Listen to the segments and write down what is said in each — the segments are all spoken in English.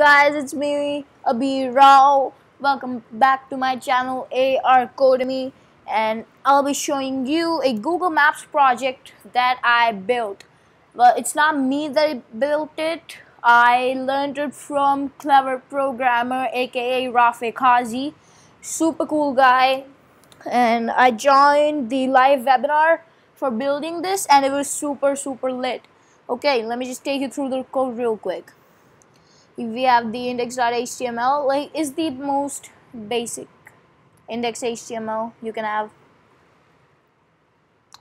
guys, it's me, Abeer Rao. Welcome back to my channel AR Codemy and I'll be showing you a Google Maps project that I built. Well, it's not me that built it. I learned it from clever programmer aka Rafeh Qazi. Super cool guy. And I joined the live webinar for building this and it was super super lit. Okay, let me just take you through the code real quick we have the index.html like is the most basic index HTML you can have.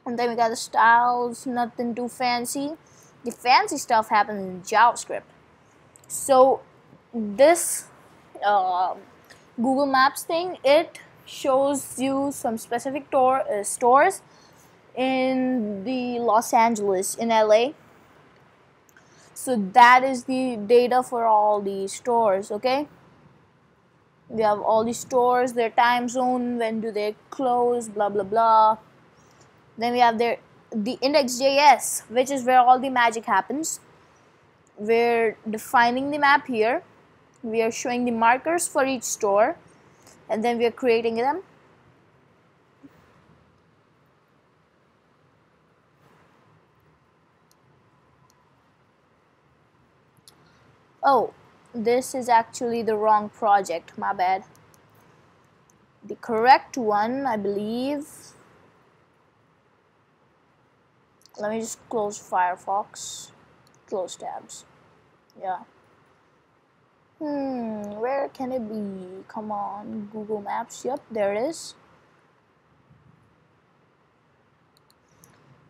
And then we got the styles nothing too fancy. The fancy stuff happens in JavaScript. So this uh, Google Maps thing it shows you some specific uh, stores in the Los Angeles in LA so that is the data for all the stores okay? We have all the stores their time zone when do they close blah blah blah. Then we have their the index.js which is where all the magic happens. We're defining the map here. We are showing the markers for each store and then we are creating them Oh, this is actually the wrong project, my bad. The correct one, I believe. Let me just close Firefox. Close tabs. Yeah. Hmm, where can it be? Come on, Google Maps. Yep, there it is.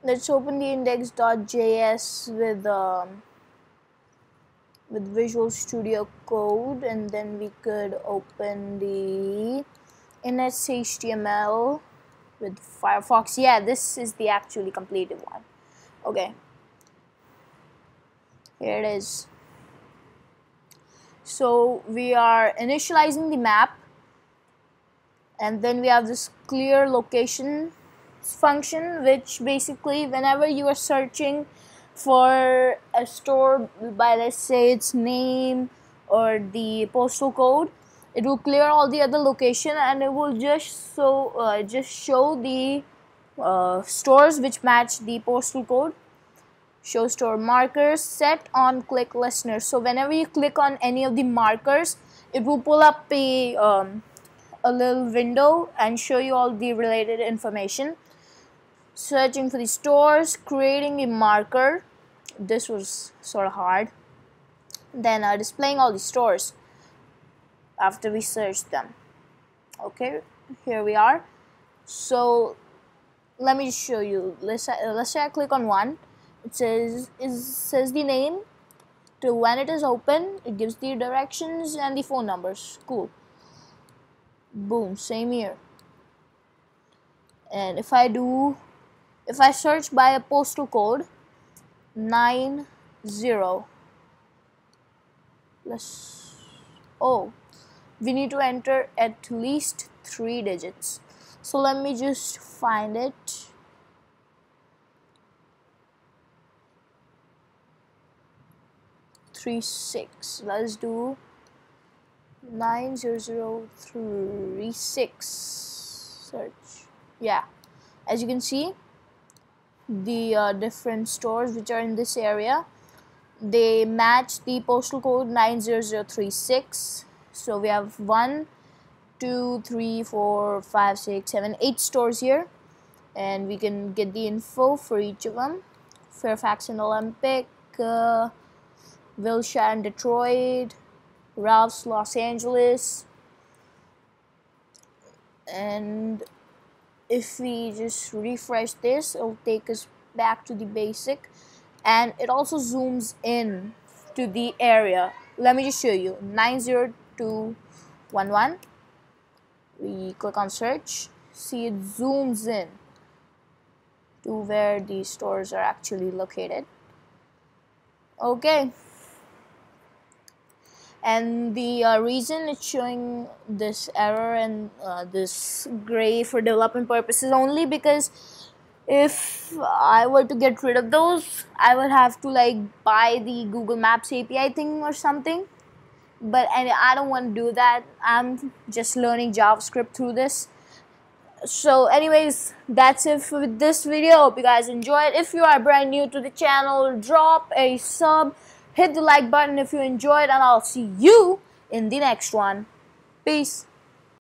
Let's open the index.js with um, with Visual Studio Code and then we could open the index.html with Firefox. Yeah, this is the actually completed one. Okay. Here it is. So we are initializing the map and then we have this clear location function which basically whenever you are searching for a store by let's say its name or the postal code it will clear all the other location and it will just so uh, just show the uh, stores which match the postal code. Show store markers set on click listener so whenever you click on any of the markers it will pull up a um, a little window and show you all the related information. Searching for the stores creating a marker this was sort of hard. Then uh, displaying all the stores after we searched them. Okay here we are. So let me show you. Let's say, uh, let's say I click on one. It says is says the name. To when it is open it gives the directions and the phone numbers. Cool. Boom same here. And if I do if I search by a postal code nine zero. Let's oh we need to enter at least three digits. So let me just find it. Three six. Let's do nine zero zero three six. Search. Yeah. As you can see the uh, different stores which are in this area. They match the postal code 90036 so we have one two three four five six seven eight stores here. And we can get the info for each of them. Fairfax and olympic uh, wilshire and detroit ralph's los angeles. And if we just refresh this it'll take us back to the basic. And it also zooms in to the area. Let me just show you. 90211 we click on search. See it zooms in to where the stores are actually located. Okay and the uh, reason it's showing this error and uh, this gray for development purposes only because if I were to get rid of those I would have to like buy the Google Maps API thing or something. But and I don't want to do that. I'm just learning JavaScript through this. So anyways that's it for this video. Hope you guys enjoyed. If you are brand new to the channel drop a sub. Hit the like button if you enjoyed, and I'll see you in the next one. Peace.